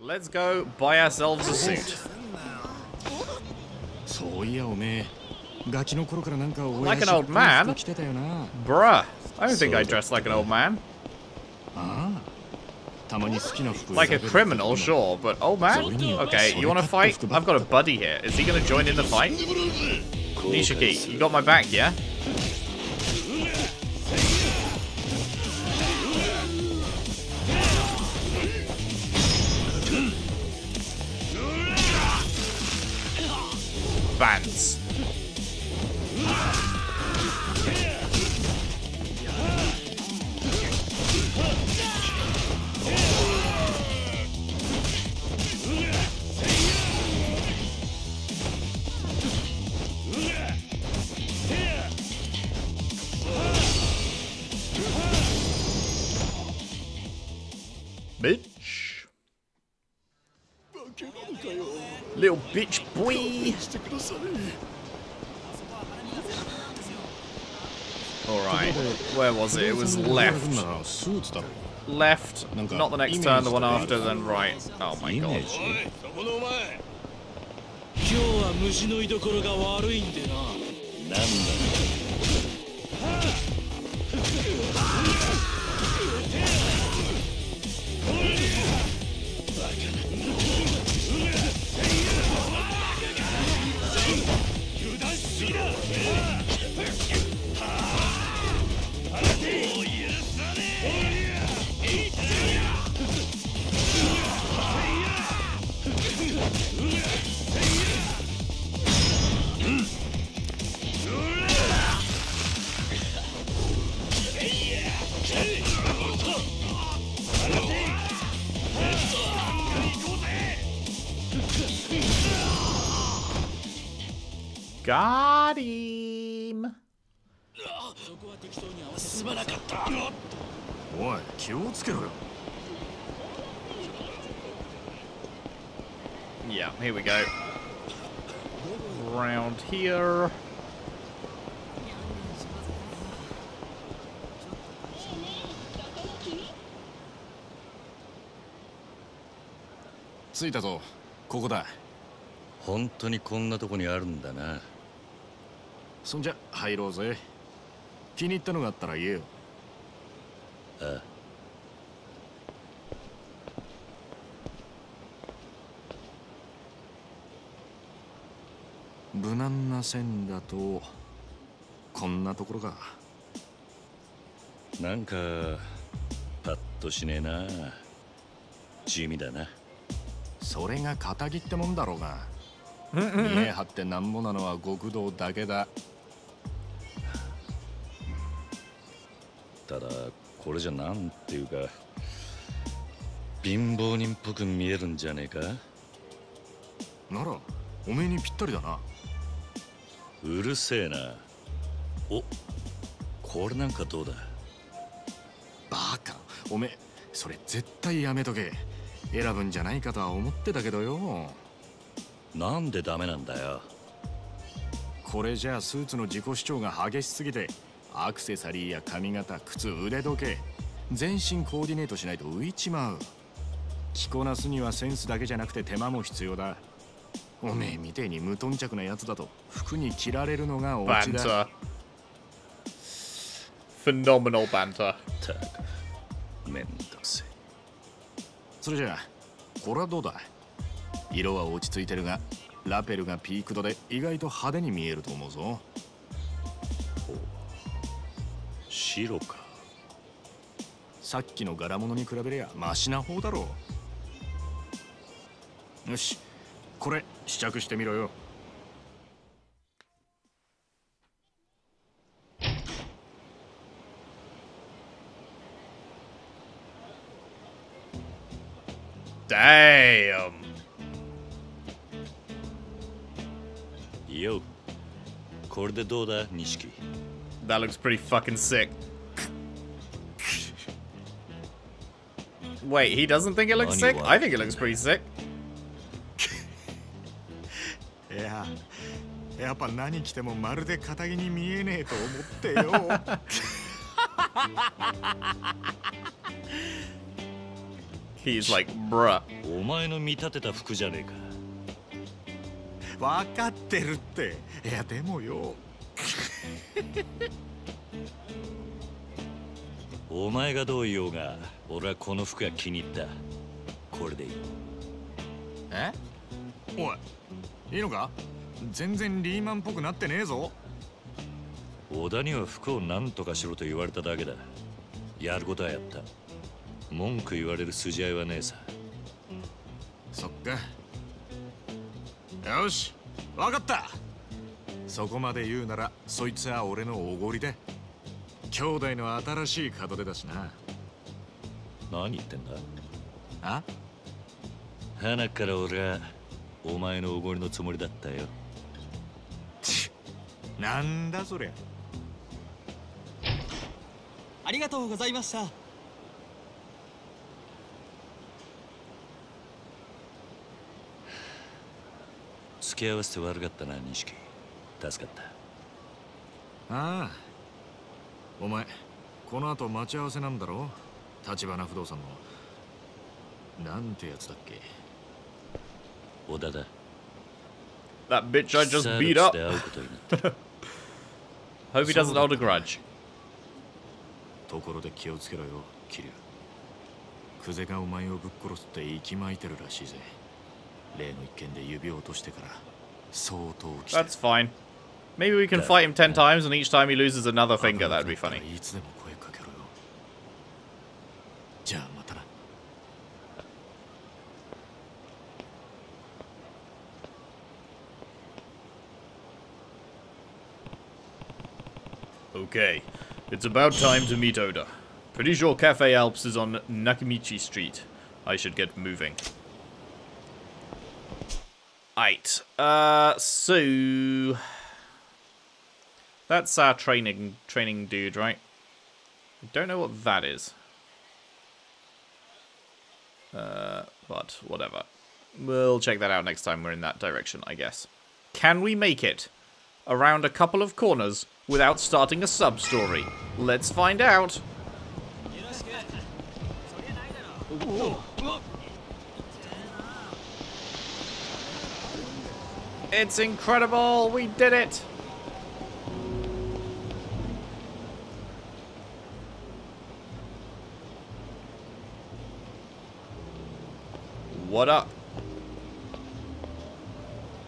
Let's go buy ourselves a suit. そういやおめえガキの頃からなんか親 Like 父 an old man? 服着てたよな Bruh, I don't think I dress like an old man. ああたまに好きな服 Like a 選べる criminal, sure, but old man? Okay, you wanna fight? I've got a buddy here. Is he gonna join in the fight? Nishiki, you got my back, yeah? plans. Was it? It was left. Left, not the next turn, the one after, then right. Oh my god. 今日は虫の居所が悪いんでななんだ「Got him!」すまなかったおい気をつけろよ Yeah, here we go. Round here. 着いたぞここだ本当にこんなとこにあるんだなそんじゃ入ろうぜ。気に入ったのがあったら言えよ。あ無難な線だとこんなところかなんかパッとしねえな。地味だな。それが仇ってもんだろうが。見え張ってなんぼなのは極道だけだただこれじゃなんていうか貧乏人っぽく見えるんじゃねえか？ならおめえにぴったりだな。うるせえな。おこれなんかどうだ？バカ。おめえそれ絶対やめとけ。選ぶんじゃないかとは思ってたけどよ。なんでダメなんだよ？これじゃあスーツの自己主張が激しすぎてアクセサリーや髪型靴腕時計。全身コーディネートしないと浮いちまう。着こなすにはセンスだけじゃなくて手間も必要だ。おめえみてえに無頓着なやつだと服に着られるのがオチだ. Phenomenal banter. めんどくせそれじゃあこれはどうだ？色は落ち着いてるがラペルがピーク度で意外と派手に見えると思うぞ白か。さっきの柄物に比べりゃマシな方だろう。よしこれ試着してみろよ。Damn. よこれでどうだ錦？That looks pretty fucking sick. Wait, he doesn't think it looks sick? I think it looks pretty sick. いややっぱ何着てもまるで堅気に見えねえと思ってよ He's like, bruh. お前の見立てた服じゃねえか分かってるっていやでもよお前がどう言おうが俺はこの服が気に入った。これでいい。え？おいいいのか？全然リーマンっぽくなってねえぞ。小田には服を何とかしろと言われただけだ。やることはやった。文句言われる筋合いはねえさ。そっか。よし分かったそこまで言うならそいつは俺のおごりで。兄弟の新しい門出だしな。何言ってんだ？あ？花から俺はお前のおごりのつもりだったよ。なんだそりゃ。ありがとうございました。付き合わせて悪かったな錦助かった。ああ。お前この後待ち合わせなんだろ？立花不動産の。なんてやつだっけ？小田だ。That bitch I just beat ル up. Hope he doesn't hold a grudge. ところで気をつけろよ桐生。クゼがお前をぶっ殺すって息巻いてるらしいぜ。例の一件で指を落としてから相当 That's fine. Maybe we can fight him ten times and each time he loses another finger. That'd be funny. Okay, it's about time to meet Oda. Pretty sure Cafe Alps is on Nakamichi Street. I should get moving. Right, uh, so... That's our training, training dude, right? I don't know what that is. Uh, but whatever. We'll check that out next time we're in that direction, I guess. Can we make it around a couple of corners without starting a sub-story? Let's find out. It's incredible! We did it! What up?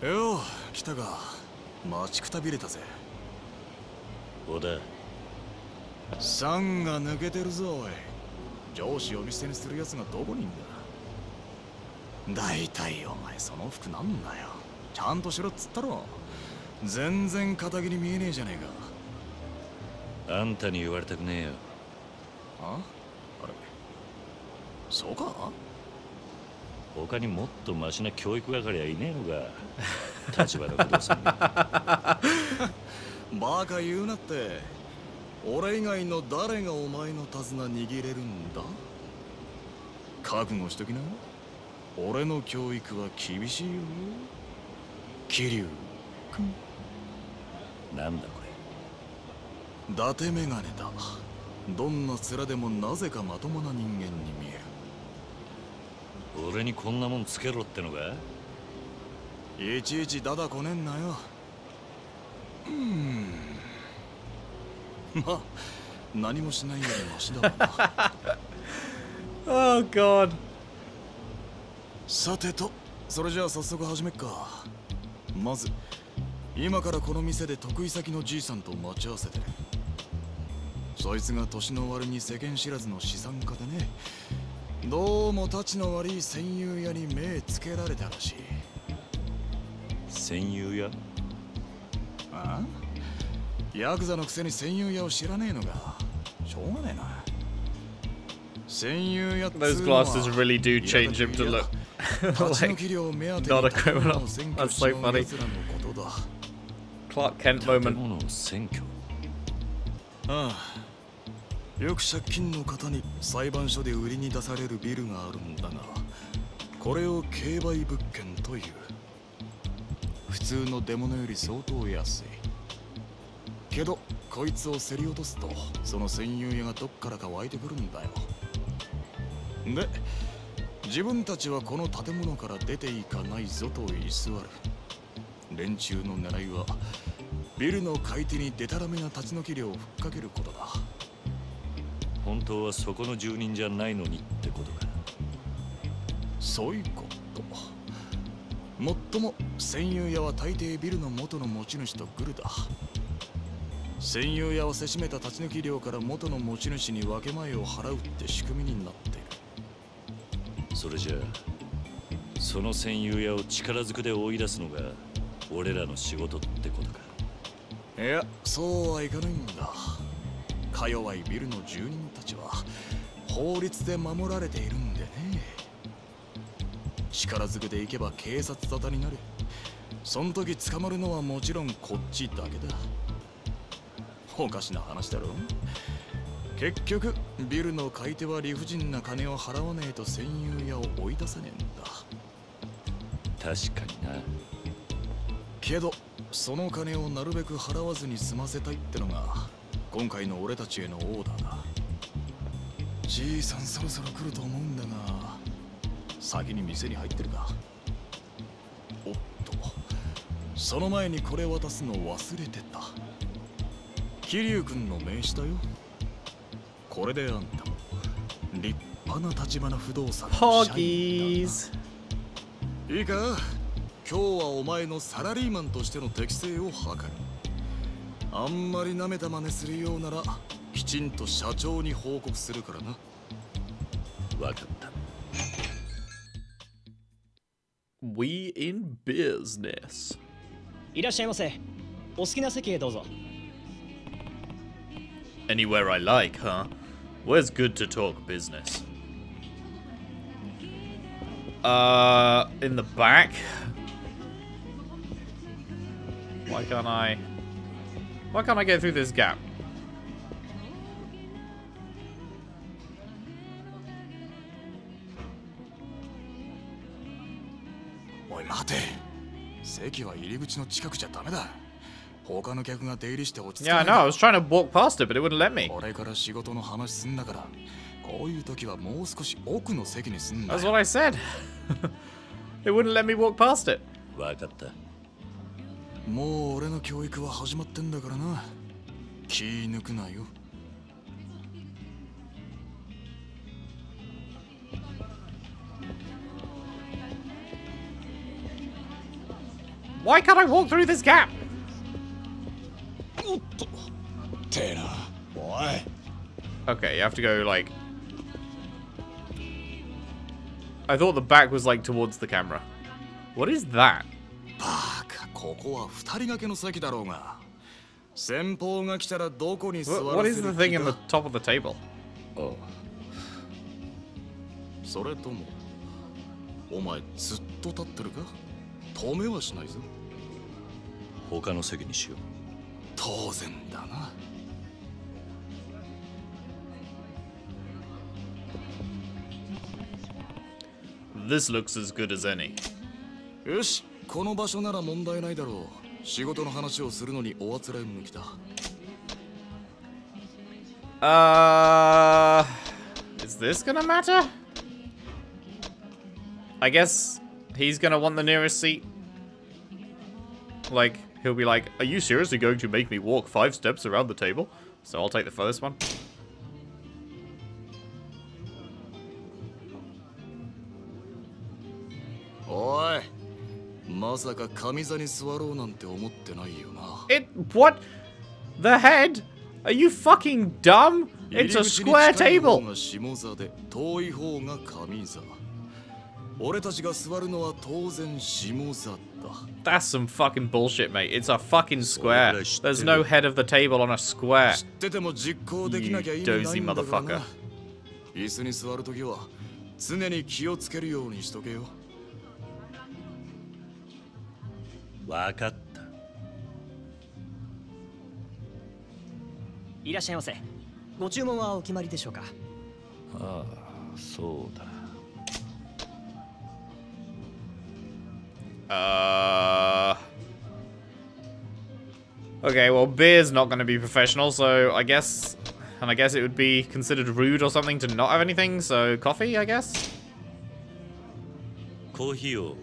よう来たか。待ちくたびれたぜ。小田酸が抜けてるぞおい。上司呼び捨てにする奴がどこにいんだ。大体お前その服なんだよ。ちゃんとしろっつったろ。全然肩着に見えねえじゃねえあんたに言われたくねえよ。かあ？あれ？そうか？他にもっとマシな教育係はいねえのか 立花不動産にバカ言うなって。俺以外の誰がお前の手綱握れるんだ？覚悟しときな。俺の教育は厳しいよ。桐生。なんだこ伊達メガネだ。どんな面でもなぜかまともな人間に見える。れ俺にこんなもんつけろってのか？いちいちダダこねんなよ。うーん。まあ何もしないよりマシだわな。Oh god. さてとそれじゃあ早速始めっか。まず今からこの店で得意先のじいさんと待ち合わせて。るそいつが年の割に世間知らずの資産家でねどうも立ちの悪い戦友屋に目つけられたらしい。戦友やああ？ヤクザのくせに戦友屋を知らねえのか。しょうがねえな。戦友屋っつうのは Those glasses really do change him to look. 立ちの like 器量目当て not a に建 criminal. 物を占拠 That's し so まう funny. 奴らのことだ。Clark Kent 建 moment. 物を占拠？ああよく借金の方に裁判所で売りに出されるビルがあるんだがこれを競売物件という。普通の出物より相当安い。けどこいつを競り落とすとその占有屋がどっからか湧いてくるんだよ。で自分たちはこの建物から出ていかないぞと居座る。連中の狙いはビルの買い手にデタラメな立ち退き料をふっかけることだ。本当はそこの住人じゃないのにってことか。そういうこと。もっとも戦友屋は大抵ビルの元の持ち主とグルだ。戦友屋をせしめた立ち退き料から元の持ち主に分け前を払うって仕組みになっている。それじゃあその戦友屋を力ずくで追い出すのが俺らの仕事ってことか。いやそうはいかないんだか弱いビルの住人たちは法律で守られているんでね。力ずくで行けば警察沙汰になるそん時捕まるのはもちろんこっちだけだ。おかしな話だろ結局ビルの買い手は理不尽な金を払わねえと戦友屋を追い出せねえんだ。確かにな。けどその金をなるべく払わずに済ませたいってのが今回の俺たちへのオーダーだ。じいさんそろそろ来ると思うんだが先に店に入ってるか。おっとその前にこれ渡すの忘れてた。桐生君の名刺だよ。これであんたも立派な立花不動産の社員だ。Hoggies. いいか今日はお前のサラリーマンとしての適性を図るあんまり舐めた真似するようならきちんと社長に報告するからなわかった We in business. いらっしゃいませお好きな席へどうぞ Anywhere I like, huh? Where's good to talk business? Uh, in the back? Why can't I... Why can't I go through this gap? おい待て席は入り口の近くじゃダメだ他の客が出入りして落ち着 Yeah, か I ない know. I was trying to walk past it, but it wouldn't let me. これから仕事の話すんだからこういう時はもう少し奥の席にすんだ That's よ what I said. it wouldn't let me walk past it. わかった もう俺の教育は始まってんだからな気抜くなよ Why can't I walk through this gap? おっとてえなおい Okay, you have to go like. I thought the back was like towards the camera. What is that? バカここは二人掛けの席だろうが先方が来たらどこに座 What, ら what せ is る the 気 thing in だ the top of the table? それともお前ずっと立ってるか？止めはしないぞ。他の席にしよう。当然だな。This looks as good as any. よしこの場所なら問題ないだろう仕事の話をするのにおあつらえ向きだ Uh, is this gonna matter? I guess he's gonna want the nearest seat. Like, he'll be like, Are you seriously going to make me walk five steps around the table? So I'll take the furthest one. まさか上座に座ろうなんて思ってないよな It. What? The head? Are you fucking dumb? It's a 入り口に square 近い方 table. が下座で遠い方が上座俺たちが座るのは当然下座だ That's some fucking bullshit, mate. It's a fucking square. There's no head of the table on a square. 知ってても実行できなきゃ意味 You ないんだから dozy な motherfucker 椅子に座るときは常に気をつけるようにしとけよ わかったいらっしゃいませご注文はお決まりでしょうかああそうだ Uh. Okay, well, beer's not going to be professional, so I guess. And I guess it would be considered rude or something to not have anything, so coffee, I guess? コーヒーを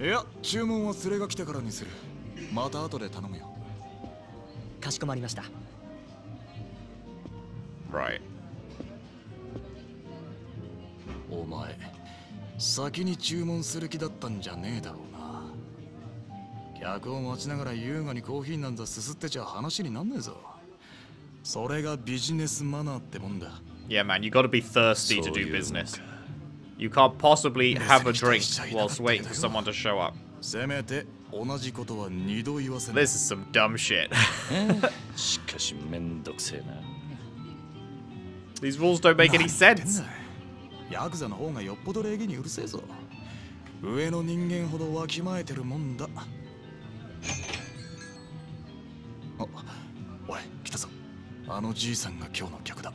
いや注文は連れが来てからにする。また後で頼むよ。かしこまりました。Right. お前先に注文する気だったんじゃねえだろうな。客を待ちながら優雅にコーヒーなんざすすってちゃ話になんねえぞ。それがビジネスマナーってもんだ。Yeah, man, you gotta be thirsty to do business. か You can't possibly have a drink whilst waiting for someone to show up. せめて同じことは二度言わせ This ない is some dumb shit. しかしめんどくせえな These rules don't make any sense. だヤクザの方がよっぽど礼儀にうるせえぞ上の人間ほどわきまえてるもんだあおい来たぞあのじいさんが今日の客だ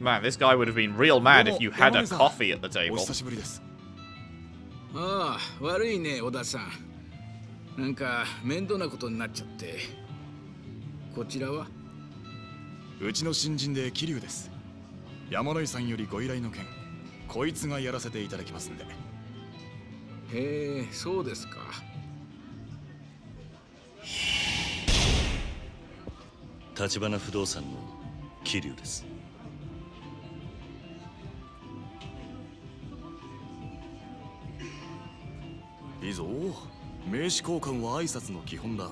Man, this guy would have been real mad if you had a coffee at the お table. 久しぶりですああ悪いね小田さんなんか面倒なことになっちゃってこちらはうちの新人で桐生です山野井さんよりご依頼の件こいつがやらせていただきますんでへえそうですか立花不動産の桐生ですいいぞ。名刺交換は挨拶の基本だ。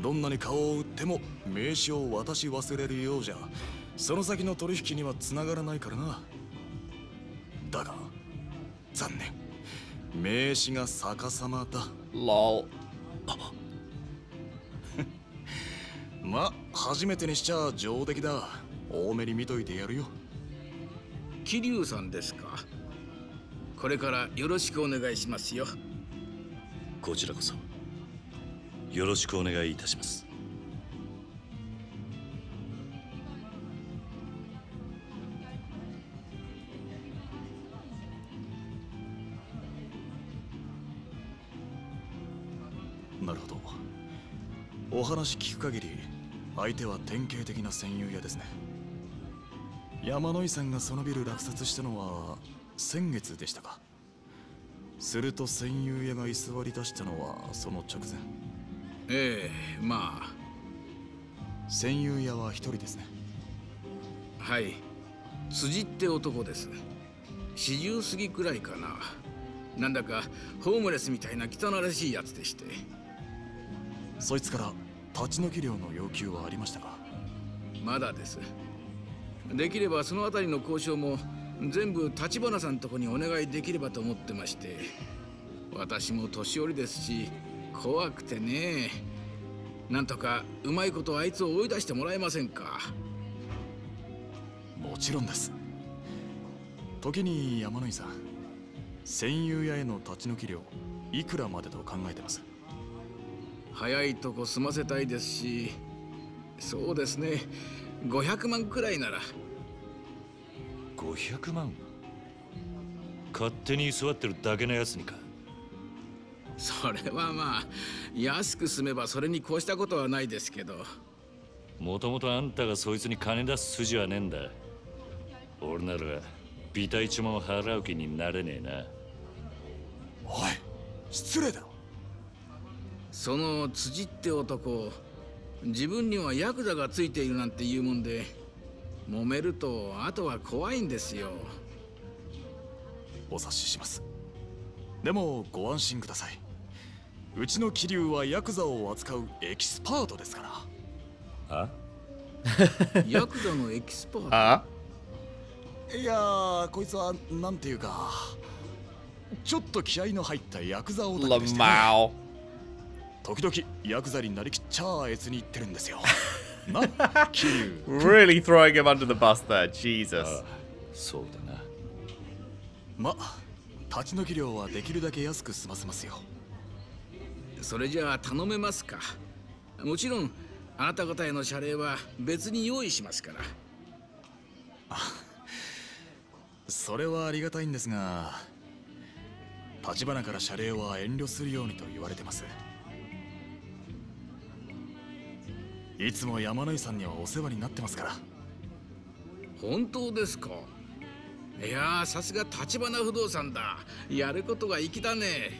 どんなに顔を売っても名刺を渡し忘れるようじゃその先の取引にはつながらないからな。だが残念。名刺が逆さまだ。Lol. ま初めてにしちゃ上出来だ。多めに見といてやるよ。桐生さんですか。これからよろしくお願いしますよこちらこそ。よろしくお願いいたします。なるほど。お話聞く限り相手は典型的な戦友屋ですね。山野井さんがそのビル落札したのは先月でしたか。すると戦友屋が居座り出したのはその直前。ええま戦友屋は一人ですね。あはい。辻って男です。四十過ぎくらいかな。なんだかホームレスみたいな汚らしいやつでして。そいつから立ち退き料の要求はありましたか？まだです。できればそのあたりの交渉も全部立花さんとこにお願いできればと思ってまして。私も年寄りですし怖くてね。なんとかうまいことあいつを追い出してもらえませんか。もちろんです。時に山野井さん戦友屋への立ち退き料いくらまでと考えてます？早いとこ済ませたいですし。そうですね。500万くらいなら500万。勝手に居座ってるだけのやつにか。それはまあ安く済めばそれに越したことはないですけど。もともとあんたがそいつに金出す筋はねえんだ。俺ならビタ一も払う気になれねえな。おい失礼だその辻って男自分にはヤクザがついているなんて言うもんで揉めるとあとは怖いんですよ。お察しします。でもご安心ください。うちの桐生はヤクザを扱うエキスパートですから。あ？ヤクザのエキスパート？Uh? いやーこいつはなんていうかちょっと気合の入ったヤクザオタクでして、ね.時々ヤクザになりきっちゃあ悦に入ってるんですよ Really throwing him under the bus there. Jesus. そうだな。ま立ち退き料はできるだけ安く済ませますよ。それじゃあ頼めますか。もちろんあなた方への謝礼は別に用意しますから。それはありがたいんですが立花から謝礼は遠慮するようにと言われてますいつも山野井さんにはお世話になってますから。本当ですか？いやーさすが立花不動産だ。やることが粋だね。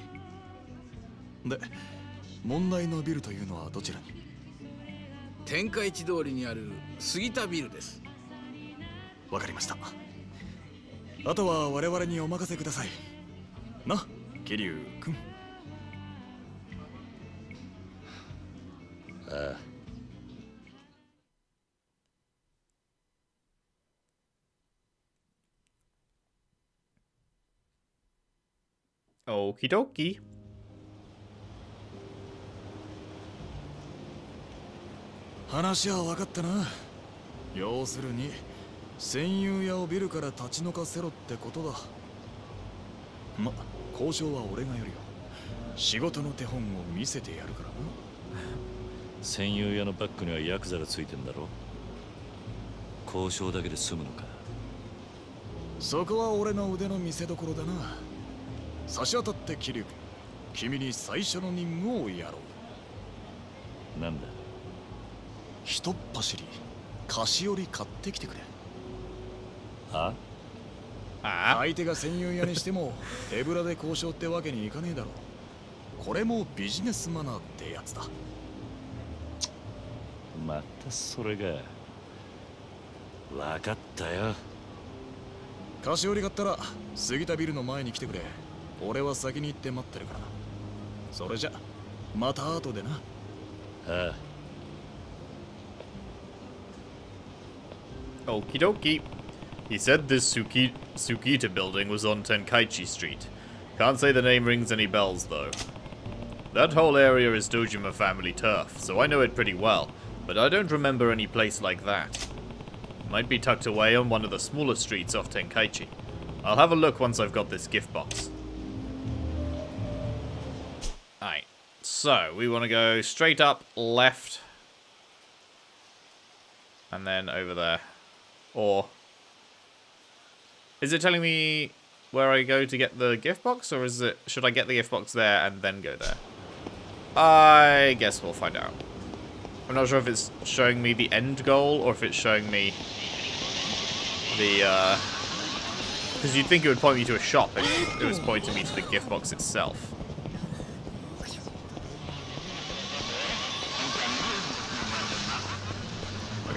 で問題のビルというのはどちらに？天下一通りにある杉田ビルです。わかりました。あとは我々にお任せください。な桐生君ああ Okie dokie. 話は分かったな要するに戦友屋をビルから立ち退かせろってことだ。ま交渉は俺がやるよ。仕事の手本を見せてやるからな。戦友屋のバックにはヤクザがついてんだろ。交渉だけで済むのか。そこは俺の腕の見せ所だな差し当たって桐生君に最初の任務をやろう。なんだ？ひとっ走り菓子折り買ってきてくれ。あ？あ相手が戦友屋にしても 手ぶらで交渉ってわけにいかねえだろこれもビジネスマナーってやつだ。またそれが。分かったよ。菓子折り買ったら杉田ビルの前に来てくれ俺は先に行って待ってるからそれじゃまた後でなああ Okie dokie. He said this Suki Sukita building was on Tenkaichi Street. Can't say the name rings any bells, though. That whole area is Dojima family turf, so I know it pretty well, but I don't remember any place like that. Might be tucked away on one of the smaller streets off Tenkaichi. I'll have a look once I've got this gift box. So we want to go straight up, left, and then over there. Or is it telling me where I go to get the gift box, or is it should I get the gift box there and then go there? I guess we'll find out. I'm not sure if it's showing me the end goal or if it's showing me the uh because you'd think it would point me to a shop if it was pointing me to the gift box itself.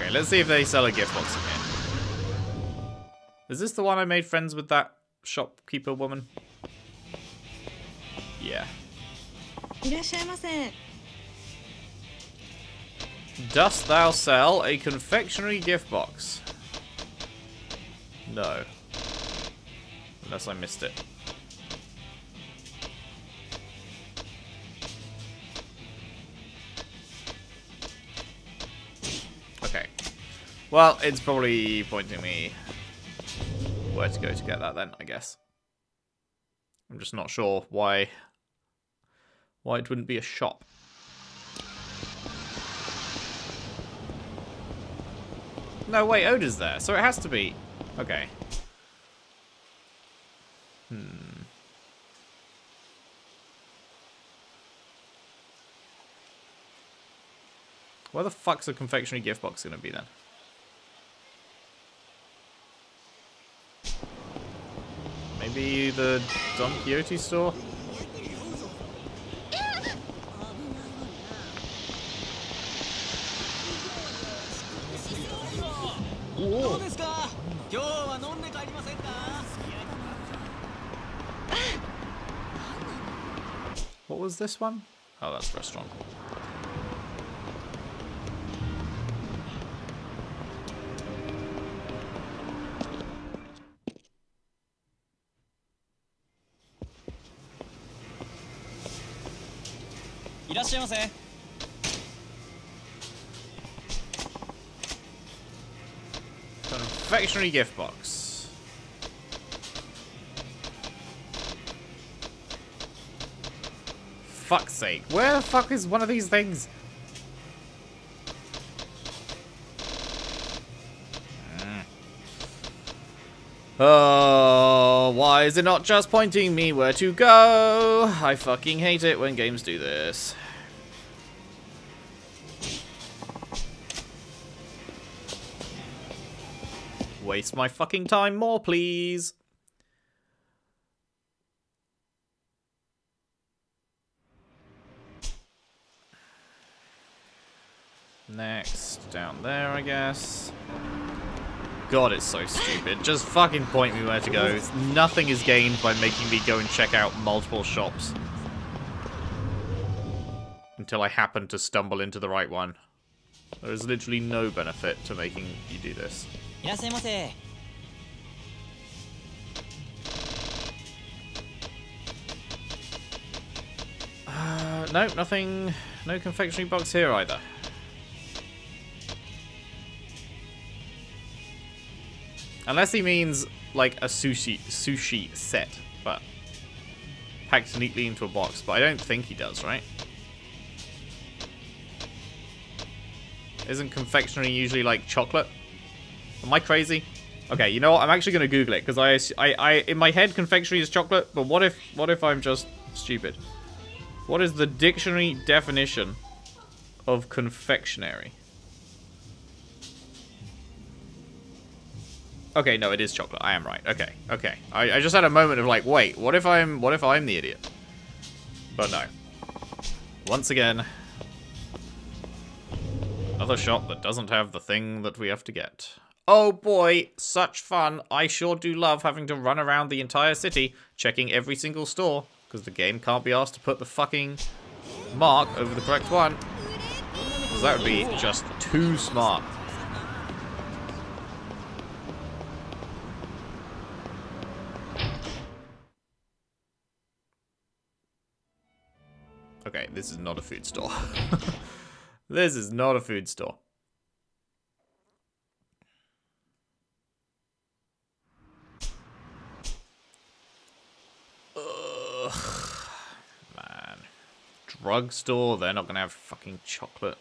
Okay, let's see if they sell a gift box again. Is this the one I made friends with that shopkeeper woman? Yeah. Dost thou sell a confectionery gift box? No. Unless I missed it. Well, it's probably pointing me where to go to get that then, I guess. I'm just not sure why why it wouldn't be a shop. No, wait, Oda's there, so it has to be. Okay. Hmm. Where the fuck's a confectionery gift box gonna be then? Maybe the Don Quixote store? What was this one? Oh, that's restaurant. Confectionery gift box. Fuck's sake. Where the fuck is one of these things? Oh, why is it not just pointing me where to go? I fucking hate it when games do this. Waste my fucking time more, please. Next, down there, I guess. God, it's so stupid. Just fucking point me where to go. Nothing is gained by making me go and check out multiple shops. Until I happen to stumble into the right one. There is literally no benefit to making you do this. Uh, no, nothing. No confectionery box here either. Unless he means like a sushi sushi set, but packed neatly into a box. But I don't think he does, right? Isn't confectionery usually like chocolate? Am I crazy? Okay, you know what? I'm actually going to Google it because I, I, I, in my head, confectionery is chocolate. But what if, what if I'm just stupid? What is the dictionary definition of confectionery? Okay, no, it is chocolate. I am right. Okay, okay. I, I just had a moment of like, wait, what if I'm what if I'm the idiot? But no. Once again, another shop that doesn't have the thing that we have to get. Oh boy, such fun. I sure do love having to run around the entire city checking every single store because the game can't be asked to put the fucking mark over the correct one. Because that would be just too smart. Okay, this is not a food store. this is not a food store. Ugh, man. Drugstore, they're not gonna have fucking chocolate.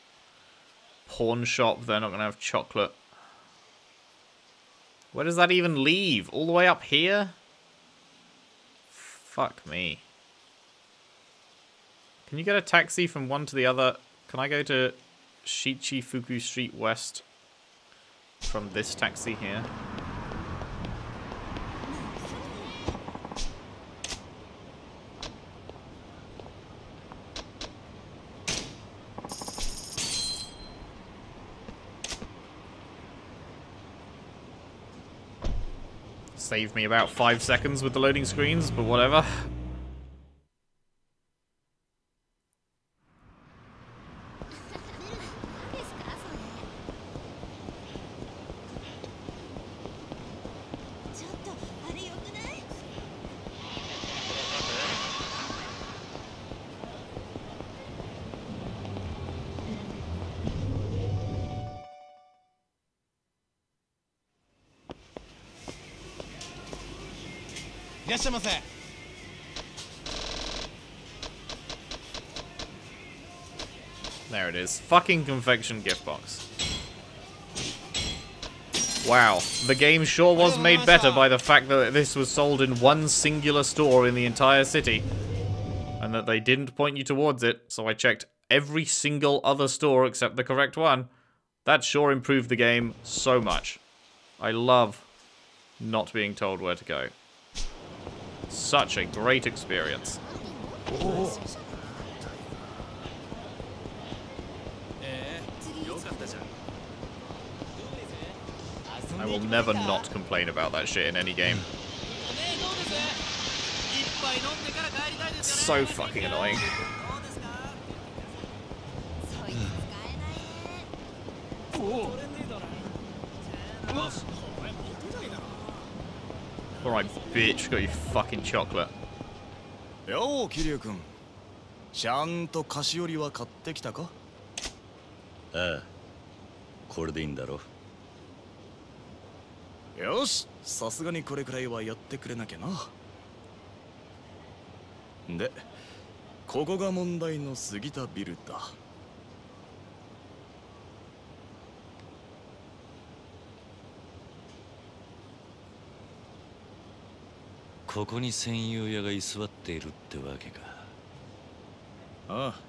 Pawn shop, they're not gonna have chocolate. Where does that even leave? All the way up here? Fuck me. Can you get a taxi from one to the other? Can I go to Shichifuku Street West from this taxi here? Saved me about five seconds with the loading screens, but whatever. Fucking confection gift box. Wow, the game sure was made better by the fact that this was sold in one singular store in the entire city. And that they didn't point you towards it, so I checked every single other store except the correct one. That sure improved the game so much. I love not being told where to go. Such a great experience. I will never not complain about that shit in any game. It's so fucking annoying. Alright, bitch, got you fucking chocolate. よう桐生君ちゃんと菓子折りは買ってきたかああこれでいいんだろ よし。さすがにこれくらいはやってくれなきゃな。でここが問題の杉田ビルだ。ここに戦友屋が居座っているってわけか。ああ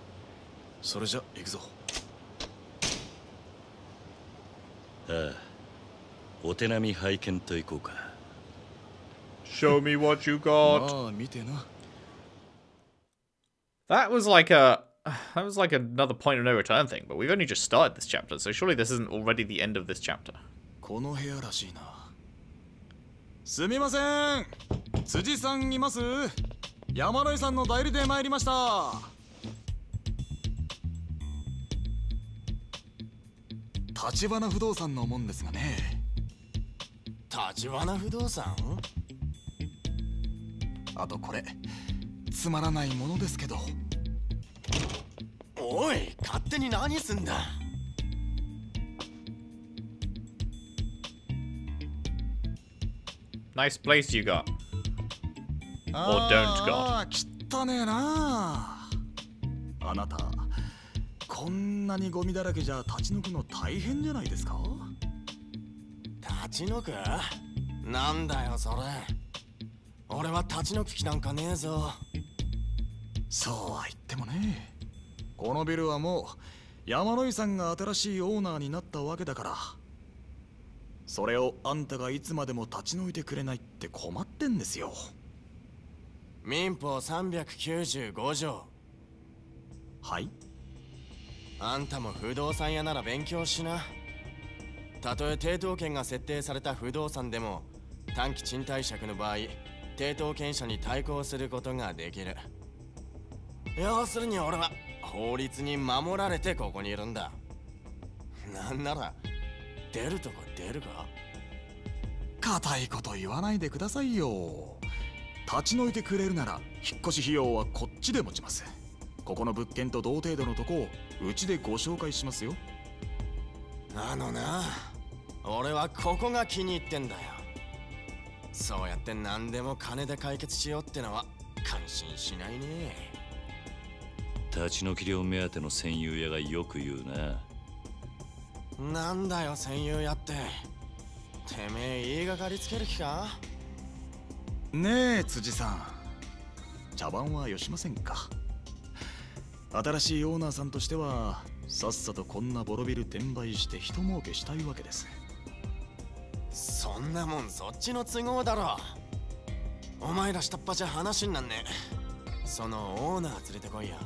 それじゃ行くぞ。ああ お手並み拝見といこうか Show me what you got. まあ見てな That was like a that was like another point of no return thing, but we've only just started this chapter, so surely this isn't already the end of this chapter. この部屋らしいなすみません辻さんいます山野井さんの代理で参りました立花不動産のもんですがね 立花不動産？あとこれつまらないものですけど。おい勝手に何すんだ？Nice place you got. Or don't got. 汚ねえな。あなたこんなにゴミだらけじゃ立ち退くの大変じゃないですか？立ち退く？なんだよそれ。俺は立ち退く気なんかねえぞ。そうは言ってもね。このビルはもう山野井さんが新しいオーナーになったわけだから。それをあんたがいつまでも立ち退いてくれないって困ってんですよ。民法395条。はい。あんたも不動産屋なら勉強しなたとえ抵当権が設定された不動産でも短期賃貸借の場合抵当権者に対抗することができる。要するに俺は法律に守られてここにいるんだ。なんなら出るとこ出るか？固いこと言わないでくださいよ。立ち退いてくれるなら引っ越し費用はこっちで持ちます。ここの物件と同程度のとこをうちでご紹介しますよ。あのな俺はここが気に入ってんだよ。そうやって何でも金で解決しようってのは感心しないね。立ち退き料目当ての戦友屋がよく言うな。なんだよ戦友やって。てめえ言いがかりつける気か？ねえ辻さん。茶番はよしませんか？新しいオーナーさんとしてはさっさとこんなボロビル転売して人儲けしたいわけですそんなもんそっちの都合だろ。お前ら下っ端じゃ話になんねえ。そのオーナー連れてこいよ。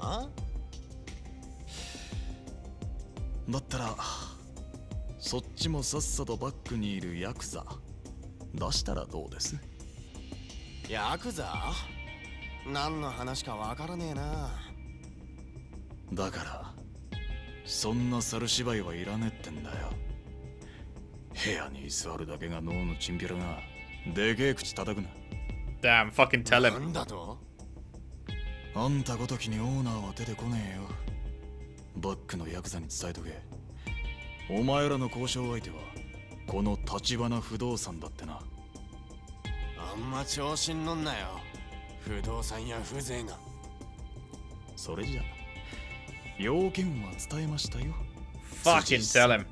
あ？だったらそっちもさっさとバックにいるヤクザ。出したらどうです？ヤクザ？何の話かわからねえな。だからそんな猿芝居はいらねえってんだよ部屋に居座るだけが脳のチンピラがでけえ口叩くな。Damn, fucking tell な him. んだと？あんたごときにオーナーは出てこねえよ。バックのヤクザに伝えとけ。お前らの交渉相手はこの立花不動産だってな。あんま調子に乗んなよ。不動産や風情が。それじゃ要件は伝えましたよ。Fucking tell him.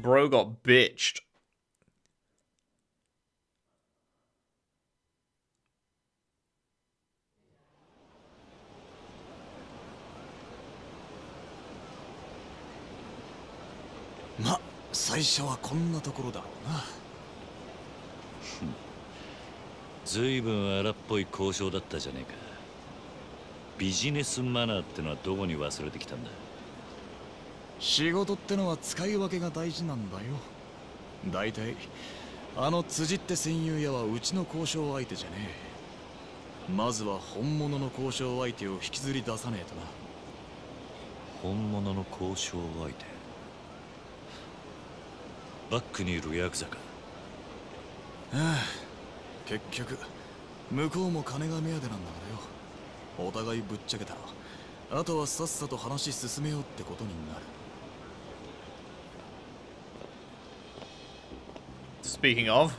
Bro got bitched. ま最初はこんなところだろうな。ずいぶん荒っぽい交渉だったじゃねえか。ビジネスマナーってのはどこに忘れてきたんだ？仕事ってのは使い分けが大事なんだよ。大体あの辻って戦友屋はうちの交渉相手じゃねえ。まずは本物の交渉相手を引きずり出さねえとな。本物の交渉相手？バックにいるヤクザか？ああ結局向こうも金が目当てなんだからよ。お互いぶっちゃけたらあとはさっさと話進めようってことになる Speaking of,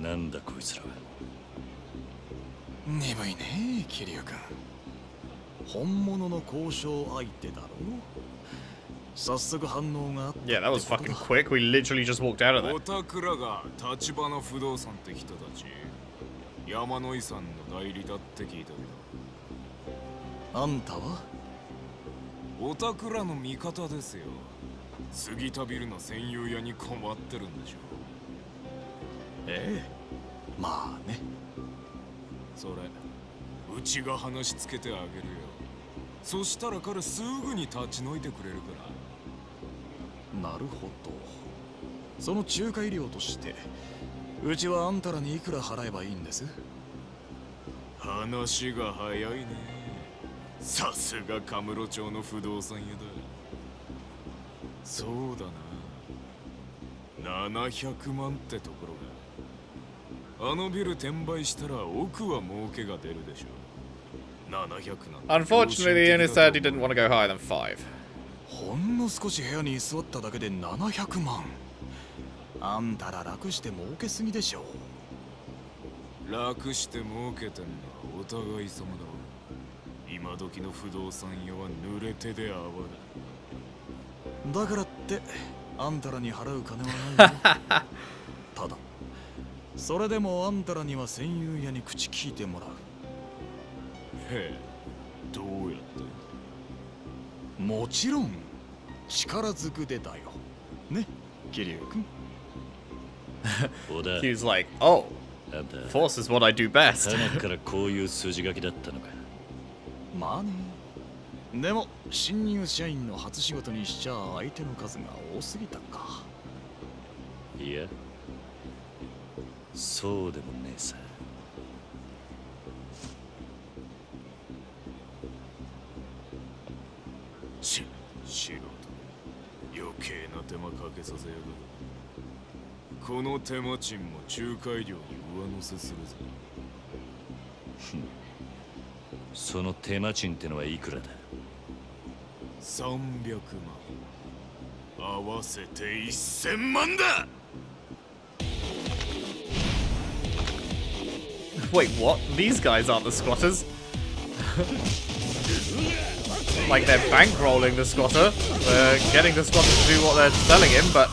なんだこいつらは鈍いね桐生君本物の交渉相手だろ早速反応があった yeah, that was ってこと fucking だ quick. We literally just walked out of there. おたくらが立花不動産って人たち山野井さんの代理だって聞いたけあんたはどおたくらの味方ですよ杉田ビルの専用屋に困ってるんでしょええ。まあね。それうちが話つけてあげるよ。そしたら彼すぐに立ち退いてくれるから。なるほど。その仲介料としてうちはあんたらにいくら払えばいいんです？話が早いね。さすがカムロ町の不動産屋だそうだな。700万ってところが。あのビル転売したら奥は儲けが出るでしょ700なんて Unfortunately, he only said he didn't want to go higher than 5. ほんの少し部屋に居座っただけで700万。あんたら楽して儲けすぎでしょ楽して儲けてんのはお互い様だ。わ今時の不動産屋は濡れ手で泡だだからってあんたらに払う金はないよ。ただそれでもあんたらには戦友屋に口聞いてもらう。へえどうやって？もちろん力ずくでだよ。ね桐生君。小田 He was like, oh, force is what I do best. 花からこういう筋書きだったのか。まあねでも新入社員の初仕事にしちゃ相手の数が多すぎたか。いやそうでもねえさ。し素人余計な手間かけさせやがる。この手間賃も仲介料に上乗せするぜ。その手間賃ってのはいくらだ？300万合わせて1000万だ Wait, what? These guys aren't the squatters. like they're bankrolling the squatter. They're getting the squatter to do what they're telling him, but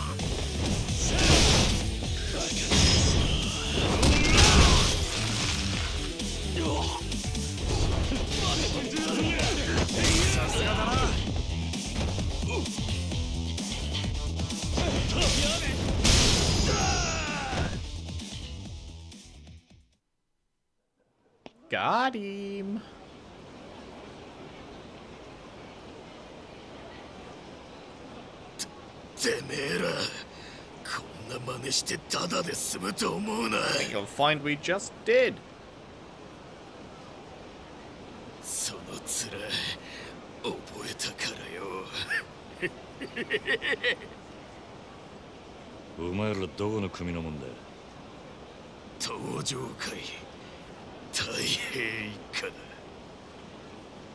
済むと思うな You'll find we just did. その面覚えたからよ。お前らどこの組のもんだ登場会。太平一家だ。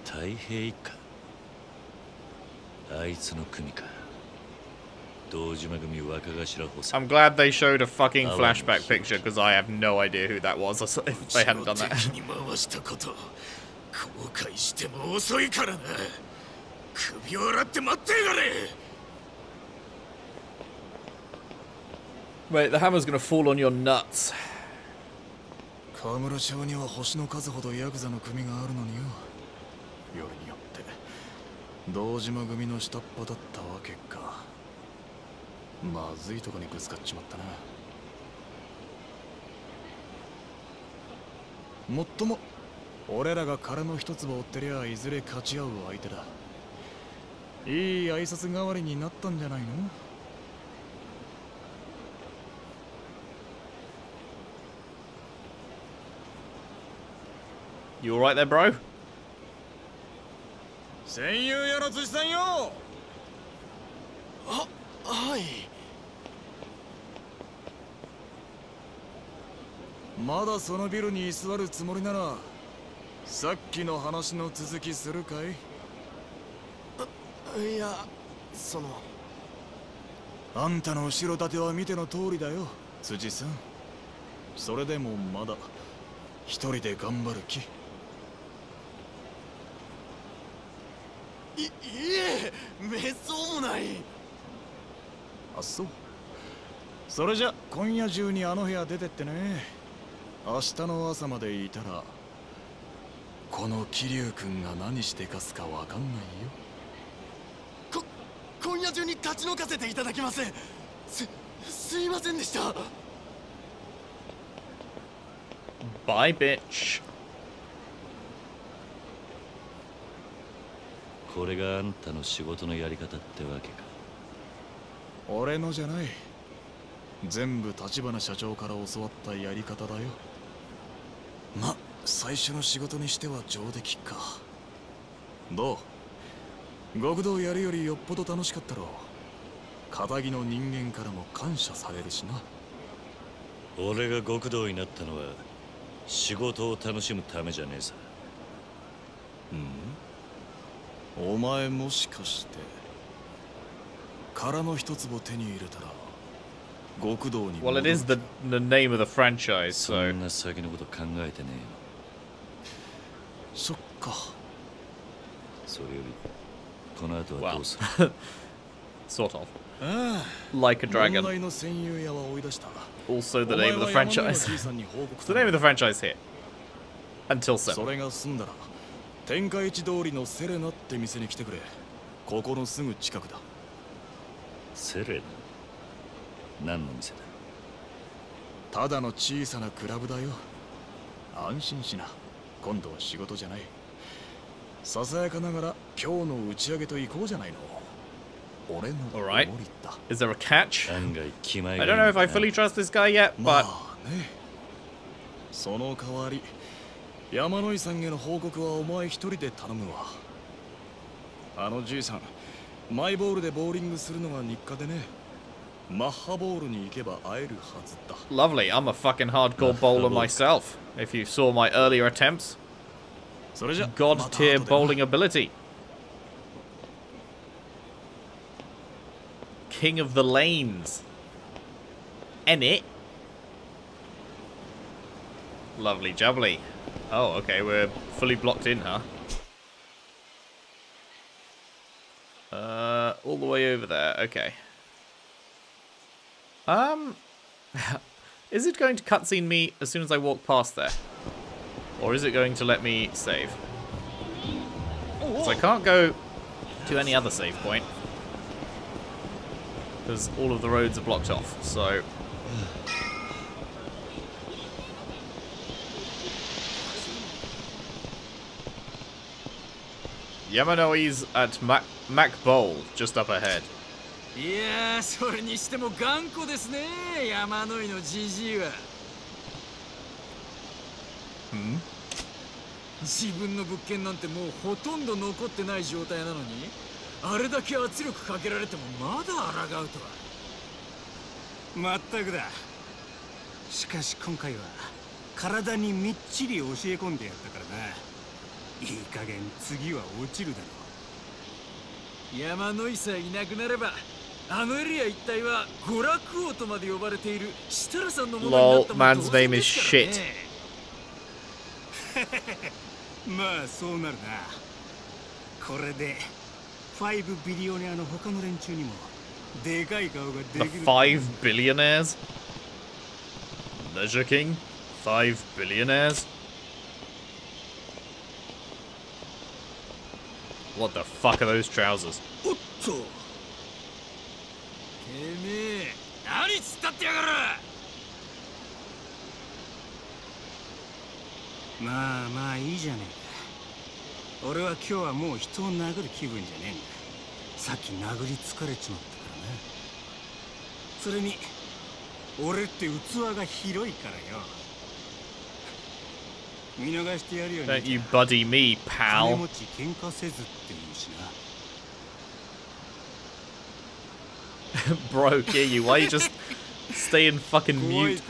太平一家？あいつの組か I'm glad they showed a fucking flashback picture because I have no idea who that was if they hadn't done that. 敵に回したこと後悔しても遅いからな首を洗って待ってやがれ Wait, the hammer's gonna fall on your nuts. 河村町には星の数ほどヤクザの組があるのによよりによって堂島組の下っ端だったわけかまずいとこにぶつかっちまったな。もっとも俺らが殻の一粒追ってりゃいずれ勝ち合う相手だ。いい挨拶代わりになったんじゃないの？You alright there, bro? 戦友やら辻さんよ！ははい。まだそのビルに居座るつもりならさっきの話の続きするかい？いやその。あんたの後ろ盾は見ての通りだよ辻さん。それでもまだ一人で頑張る気。いいえめっそうもないあそう。それじゃ今夜中にあの部屋出てってね。明日の朝までいたらこの桐生君が何してかすかわかんないよ。こ今夜中に立ち退かせていただきます。すすいませんでした。Bye, bitch. これがあんたの仕事のやり方ってわけか俺のじゃない。全部立花社長から教わったやり方だよ。ま最初の仕事にしては上出来か。どう？極道やるよりよっぽど楽しかったろ仇の人間からも感謝されるしな。俺が極道になったのは仕事を楽しむためじゃねえさ。お前もしかして Well, it is the the name of the franchise, そ so んな先のこと考えてねえよそっかそれよりこの後はどうする sort of あ like a あ問 dragon. 題の戦友屋は追い出した Also, the お name 前 of the は山の上の franchise. じいさんに報告 It's す the る name of the franchise here. Until そ seven. れが済んだら天下一通りのセレナって店に来てくれここのすぐ近くだ セレナ何の店だ？ただの小さなクラブだよ。安心しな。今度は仕事じゃない。ささやかながら今日の打ち上げと行こうじゃないの。俺のおごり Alright. だ。Is there a catch? I が don't いい know if I な fully trust this guy yet, ま but あね。その代わり山野井さんへの報告はお前一人で頼むわ。あのじいさんマイボールでボーリングするのが日課でねマッハボールに行けば会えるはずだ lovely. I'm a fucking hardcore bowler myself. If you saw my earlier attempts, それじゃ god また tier 後でな bowling ability. King of the lanes. En it. Lovely jubbly. Oh, okay, we're fully blocked in, huh? Uh, all the way over there. Okay. Um, is it going to cutscene me as soon as I walk past there? Or is it going to let me save? So I can't go to any other save point. Because all of the roads are blocked off, so... Yamanoi's at Mac, Mac Bowl, just up ahead. いやーそれにしても頑固ですね山の井のじじいは Hmm? 自分の物件なんてもうほとんど残ってない状態なのにあれだけ圧力かけられてもまだ抗うとはまったくだしかし今回は体にみっちり教え込んでやったからないい加減次は落ちるだろ山の井さえいなくなればあのエリア一帯は娯楽王とまで呼ばれている設楽さんのものになったも同然ですから.ね まあそうなるなこれで5ビリオネアの他の連中にもでかい顔ができる five billionaires? Leisure King? Five billionaires? What the fuck are those trousers? おっとてめえ何つったってやがる!まあまあいいじゃねえか。俺は今日はもう人を殴る気分じゃねえんだ。さっき殴り疲れちまったからな。それに俺って器が広いからよ見逃してやるよ。Don't you buddy me, pal. Bro, hear you? why are you just staying fucking mute?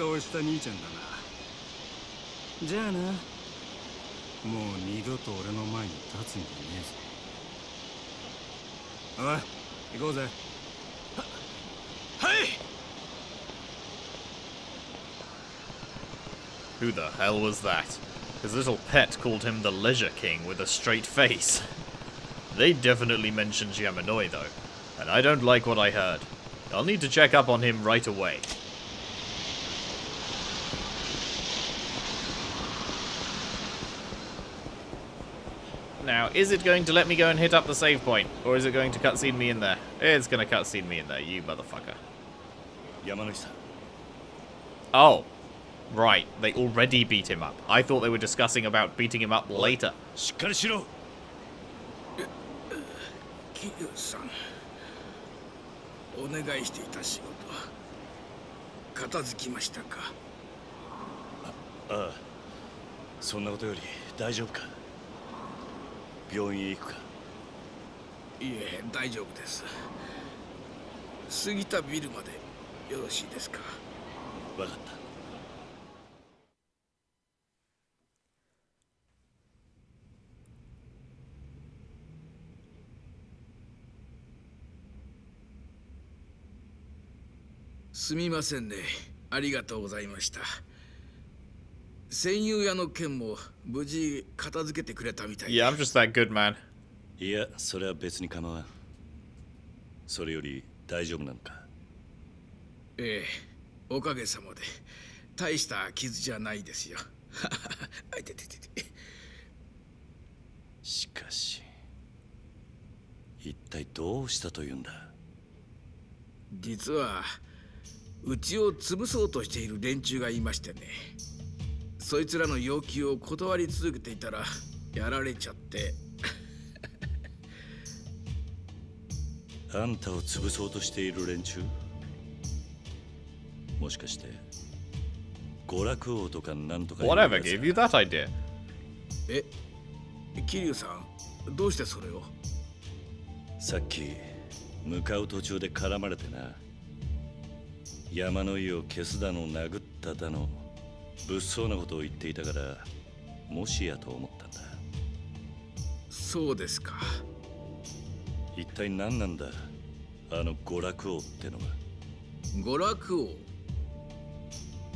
Who the hell was that? His little pet called him the Leisure King with a straight face. They definitely mentioned Yamanoi though, and I don't like what I heard. I'll need to check up on him right away. Now, is it going to let me go and hit up the save point, or is it going to cutscene me in there? It's going to cutscene me in there, you motherfucker. Yamanoi-san. Oh, Right, they already beat him up. I thought they were discussing about beating him up later. しっかりしろ桐生さんお願いしていた仕事片付きましたかああそんなことより大丈夫か病院へ行くかいえ大丈夫です過ぎたビルまでよろしいですか分かったすみませんね。ありがとうございました。戦友屋の件も無事片付けてくれたみたいで。Yeah, I'm just that good, man. いやそれは別に構わん。それより大丈夫なのか？ええおかげさまで。大した傷じゃないですよ。あいてててて。しかし一体どうしたというんだ？実はうちを潰そうとしている連中がいましてね。そいつらの要求を断り続けていたらやられちゃって。あんたを潰そうとしている連中？もしかして娯楽王とかなんとか Whatever gave you that idea? え桐生さんどうしてそれを？さっき向かう途中で絡まれてな山の家を消すだの殴っただの物騒なことを言っていたからもしやと思ったんだ。そうですか。一体何なんだあの娯楽王ってのは。娯楽王？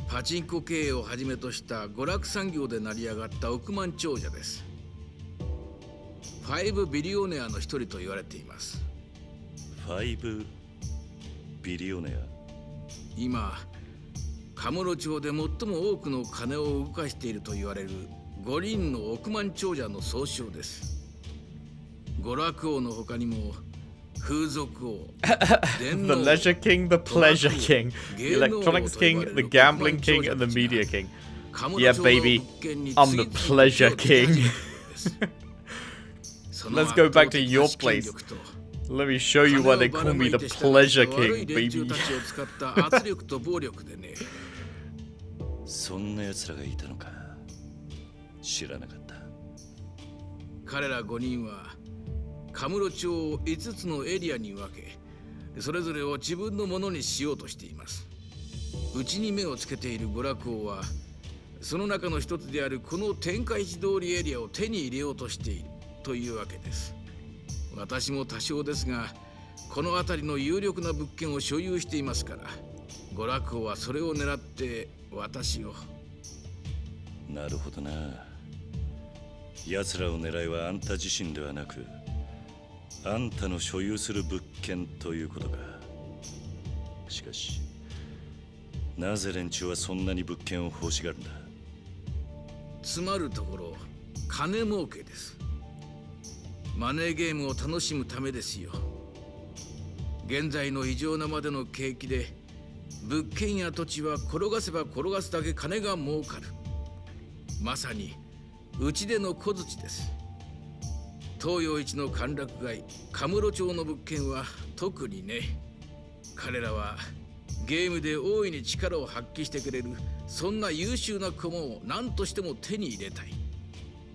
パチンコ経営をはじめとした娯楽産業で成り上がった億万長者です。ファイブビリオネアの一人と言われています。ファイブビリオネア？今カムロ町で最も多くの金を動かしていると言われる五輪の億万長者の総称です娯楽王の他にも風俗王 The Leisure King, the Pleasure King, the Electronics King, the Gambling King, and the Media King. Yeah, baby, I'm the Pleasure King. Let's go back to your place. Let me show you why they call me the Pleasure King, baby. そんな奴らがいたのか知らなかった彼ら5人はカムロ町を5つのエリアに分けそれぞれを自分のものにしようとしていますうちに目をつけている娯楽王はその中の一つであるこの天下一通りエリアを手に入れようとしているというわけです私も多少ですがこの辺りの有力な物件を所有していますから娯楽王はそれを狙って私を。なるほどな。奴らを狙いはあんた自身ではなくあんたの所有する物件ということか。しかしなぜ連中はそんなに物件を欲しがるんだ？つまるところ金儲けですマネーゲームを楽しむためですよ。現在の異常なまでの景気で物件や土地は転がせば転がすだけ金が儲かる。まさにうちでの小槌です。東洋一の歓楽街カムロ町の物件は特にね。彼らはゲームで大いに力を発揮してくれるそんな優秀な駒を何としても手に入れたい。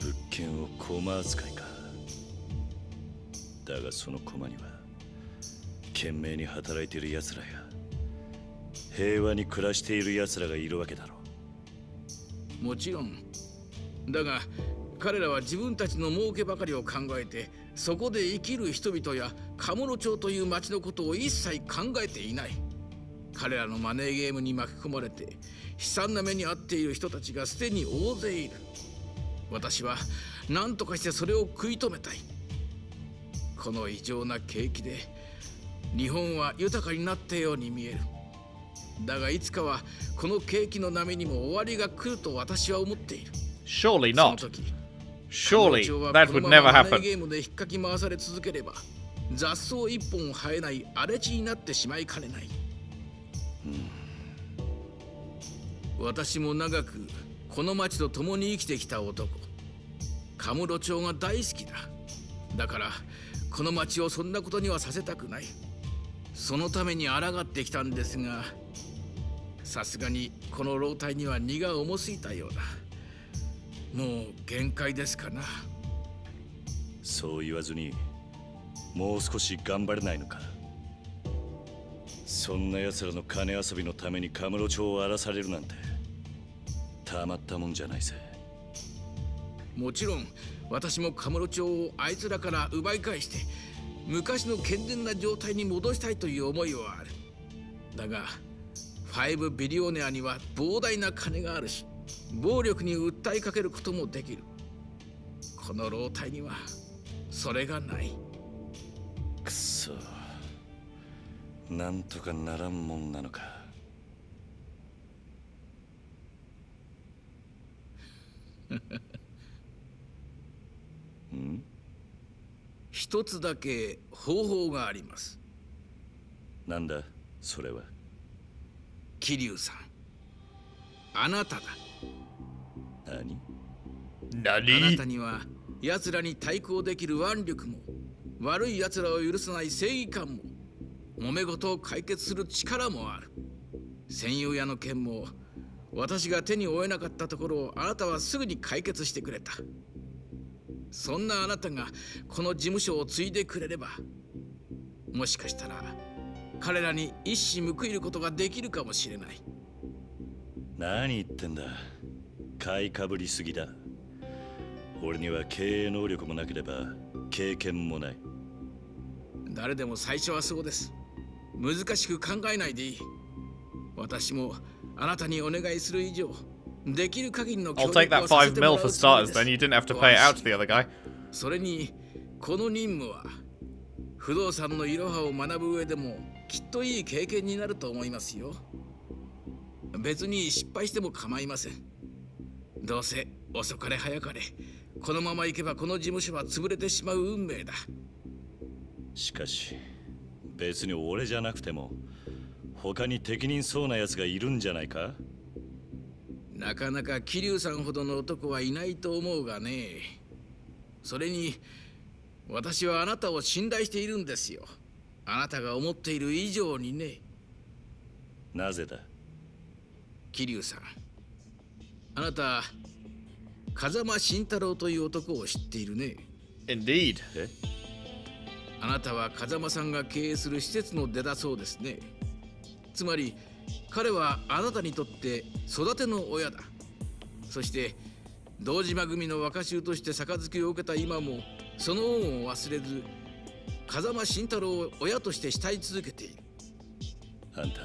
物件を駒扱いか。だがその駒には懸命に働いている奴らや平和に暮らしている奴らがいるわけだろう。もちろんだが彼らは自分たちの儲けばかりを考えてそこで生きる人々やカムロ町という町のことを一切考えていない。彼らのマネーゲームに巻き込まれて悲惨な目に遭っている人たちがすでに大勢いる。私は何とかしてそれを食い止めたい。この異常な景気で日本は豊かになったように見えるだがいつかはこの景気の波にも終わりが来ると私は思っている Surely not. 時 Surely that would never happen. ゲームで引っかき回され続ければ雑草一本生えない荒れ地になってしまいかねない、私も長くこの町と共に生きてきた男カムロ町が大好きだだからこの町をそんなことにはさせたくない。そのために抗ってきたんですがさすがにこの老体には荷が重すぎたようだ。もう限界ですかな。そう言わずにもう少し頑張れないのか。そんな奴らの金遊びのためにカムロ町を荒らされるなんてたまったもんじゃないぜ。もちろん私もカムロ町をあいつらから奪い返して昔の健全な状態に戻したいという思いはある。だが5ビリオネアには膨大な金があるし暴力に訴えかけることもできる。この老体にはそれがない。くそ。なんとかならんもんなのか ん。一つだけ方法があります。なんだそれは？桐生さん。あなただ。何？あな?たには奴らに対抗できる腕力も悪い奴らを許さない正義感も揉め事を解決する力もある。専用屋の件も私が手に負えなかったところをあなたはすぐに解決してくれたそんなあなたがこの事務所を継いでくれればもしかしたら彼らに一矢報いることができるかもしれない。何言ってんだ。買いかぶりすぎだ。俺には経営能力もなければ経験もない。誰でも最初はそうです。難しく考えないでいい。私もあなたにお願いする以上 I'll 協 take 力 that をさせ5てもら mil う for starters, then. You didn't have to ご pay it 安 out to 心 the other guy. それにこの任務は不動産のいろはを学ぶ上でもきっといい経験になると思いますよ。別に失敗しても構いません。どうせ遅かれ早かれこのまま行けばこの事務所は潰れてしまう運命だ。しかし別に俺じゃなくても他に適任そうな奴がいるんじゃないか？なかなか桐生さんほどの男はいないと思うがね。それに私はあなたを信頼しているんですよ。あなたが思っている以上にね。なぜだ？桐生さん。あなた風間慎太郎という男を知っているね。Indeed. え？あなたは風間さんが経営する施設の出だそうですね。つまり彼はあなたにとって育ての親だ。そして堂島組の若衆として杯を受けた今もその恩を忘れず風間慎太郎を親として慕い続けている。あんた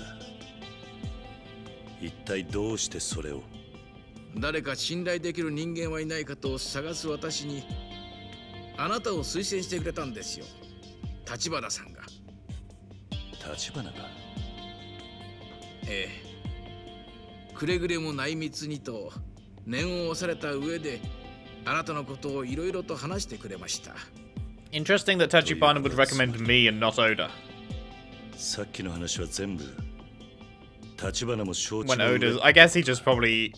一体どうしてそれを？誰か信頼できる人間はいないかと探す私にあなたを推薦してくれたんですよ。立花さんが。立花かええくれぐれも内密にと念を押された上であなたのことをいろいろと話してくれました Interesting that Tachibana would recommend me and not Oda. さっきの話は全部立花も承知 When の上 Oda's. I guess he just probably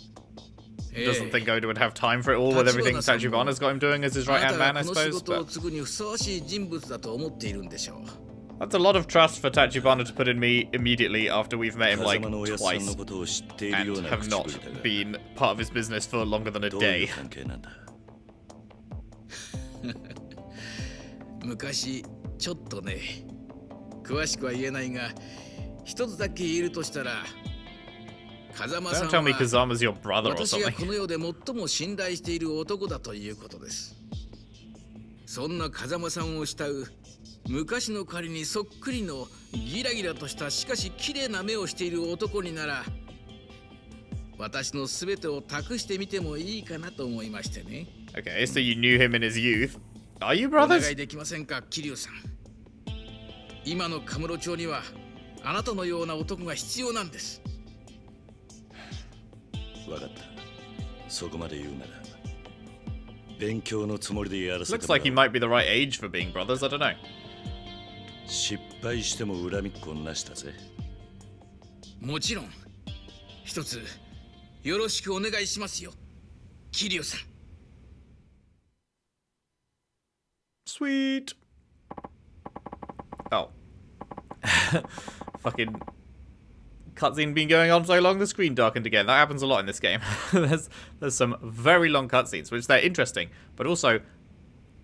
え doesn't think Oda would have time for it all with everything Tachibana's got him doing as his あ right な hand た man, が I この仕 suppose. 事を But 継ぐにふさわしい人物だと思っているんでしょう that's a lot of trust for Tachibana to put in me immediately after we've met him 風 like 間のおやっさん twice のことを知っているよう and な have 口 not ぶりだが been part of his business for longer than a どういう day. 関係なんだ昔ちょっとね詳しくは言えないが一つだけ言えるとしたら風間さ Don't ん tell me は Kazama's your brother or 私が something. この世で最も信頼している男だということですそんな風間さんを慕う昔の仮にそっくりのギラギラとしたしかし綺麗な目をしている男になら私の全てを託してみてもいいかなと思いましてね Okay, so you knew him in his youth. Are you お願 brothers? いできませんか桐生さん今のカムロ町にはあなたのような男が必要なんですわかったそこまで言うなら勉強のつもりでやらせて Looks も like he らう might be the right age for being brothers. I don't know. 失敗しても恨みっこなしたぜもちろん一つよろしくお願いしますよキリオさん Sweet. Oh. Fucking cutscene been going on so long the screen darkened again. That happens a lot in this game. there's there's some very long cutscenes, which they're interesting, but also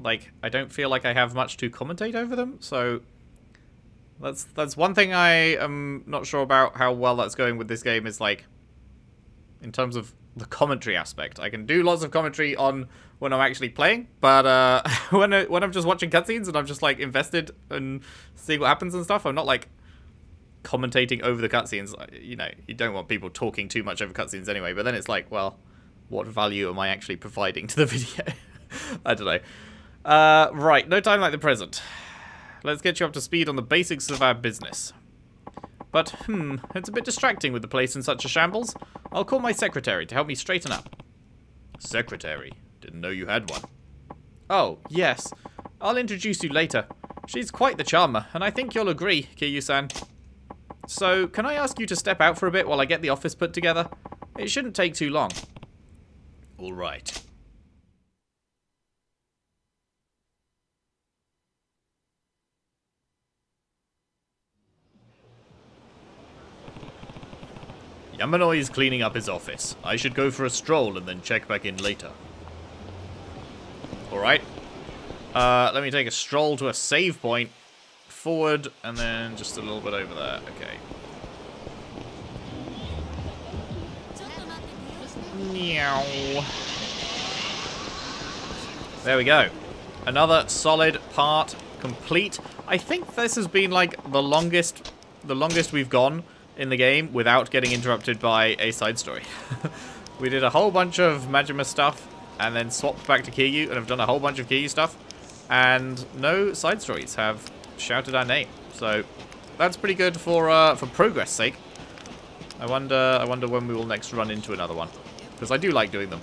like I don't feel like I have much to commentate over them, so that's that's one thing I am not sure about how well that's going with this game is like in terms of the commentary aspect. I can do lots of commentary on when I'm actually playing, but uh, when I, when I'm just watching cutscenes and I'm just like invested and seeing what happens and stuff, I'm not like commentating over the cutscenes. You know, you don't want people talking too much over cutscenes anyway. But then it's like, well, what value am I actually providing to the video? I don't know. Uh, right, no time like the present. Let's get you up to speed on the basics of our business. But, hmm, it's a bit distracting with the place in such a shambles. I'll call my secretary to help me straighten up. Secretary? Didn't know you had one. Oh, yes. I'll introduce you later. She's quite the charmer, and I think you'll agree, Kiryu-san. So, can I ask you to step out for a bit while I get the office put together? It shouldn't take too long. All right. Yamanoi is cleaning up his office. I should go for a stroll and then check back in later. Alright. Uh, let me take a stroll to a save point. Forward, and then just a little bit over there. Okay. Meow. There we go. Another solid part complete. I think this has been like the longest the longest we've gone in the game without getting interrupted by a side story. we did a whole bunch of Majima stuff and then swapped back to Kiryu and have done a whole bunch of Kiryu stuff and no side stories have shouted our name. So that's pretty good for uh, for progress sake. I wonder I wonder when we will next run into another one because I do like doing them.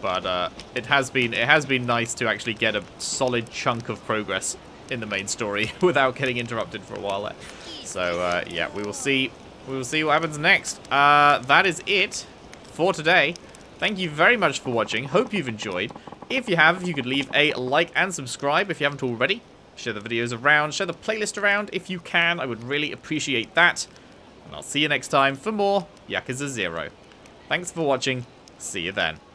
But uh, it has been it has been nice to actually get a solid chunk of progress in the main story without getting interrupted for a while there. So uh, yeah, we will see we will see what happens next. Uh, that is it for today. Thank you very much for watching. Hope you've enjoyed. If you have, you could leave a like and subscribe if you haven't already. Share the videos around, share the playlist around if you can. I would really appreciate that. And I'll see you next time for more Yakuza 0. Thanks for watching. See you then.